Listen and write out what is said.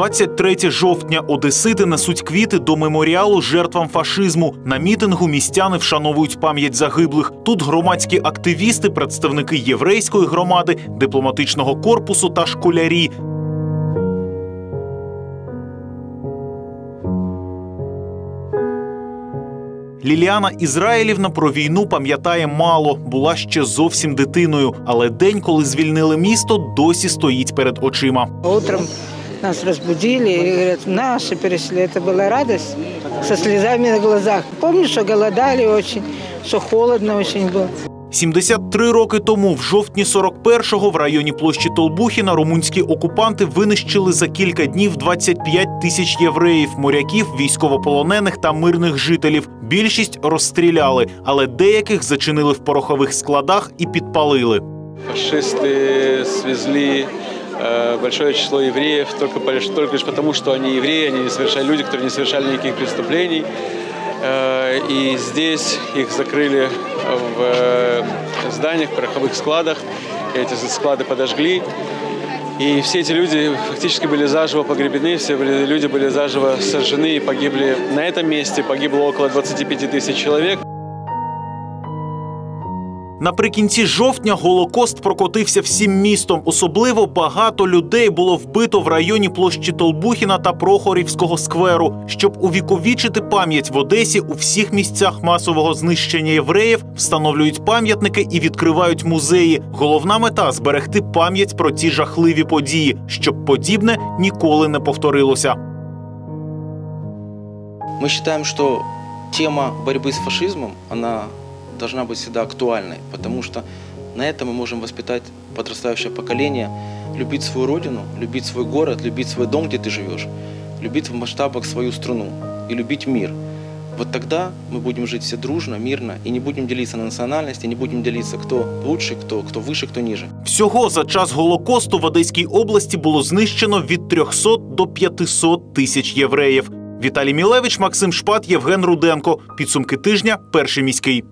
23 жовтня. Одесити несуть квіти до меморіалу жертвам фашизму. На мітингу містяни вшановують пам'ять загиблих. Тут громадські активісти, представники єврейської громади, дипломатичного корпусу та школярі. Ліліана Ізраїлівна про війну пам'ятає мало, була ще зовсім дитиною, але день, коли звільнили місто, досі стоїть перед очима. Утром нас разбудили и говорят, наши перешли. Это была радость со слезами на глазах. Помню, что голодали очень, что холодно очень было. 73 роки тому, в жовтні 41-го, в районі площі Толбухіна, румунські окупанти винищили за кілька днів 25 тисяч євреїв, моряків, військовополонених та мирних жителів. Більшість розстріляли, але деяких зачинили в порохових складах і підпалили. Фашисты свезли э, большое число евреев только, только лишь потому, что они евреи, они не совершали люди, которые не совершали никаких преступлений. Э, и здесь их закрыли в э, зданиях, пороховых складах. Эти склады подожгли. И все эти люди фактически были заживо погребены, все люди были заживо сожжены и погибли на этом месте. Погибло около 25 тысяч человек. Наприкінці жовтня Голокост прокотився всім містом. Особливо багато людей було вбито в районі площі Толбухіна та Прохорівського скверу. Щоб увіковічити пам'ять в Одесі у всіх місцях масового знищення євреїв встановлюють пам'ятники і відкривають музеї. Головна мета зберегти пам'ять про ці жахливі події, щоб подібне ніколи не повторилося. Мы считаем, что тема борьбы с фашизмом, она должна быть всегда актуальной, потому что на это мы можем воспитать подрастающее поколение, любить свою родину, любить свой город, любить свой дом, где ты живешь, любить в масштабах свою страну и любить мир. Вот тогда мы будем жить все дружно, мирно и не будем делиться на национальности, не будем делиться, кто лучше, кто, кто выше, кто ниже. Всього за час Голокосту в Одеській області було знищено від 300 до 500 тисяч євреїв. Віталій Мілевич, Максим Шпат, Євген Руденко. Підсумки тижня. Перший міський.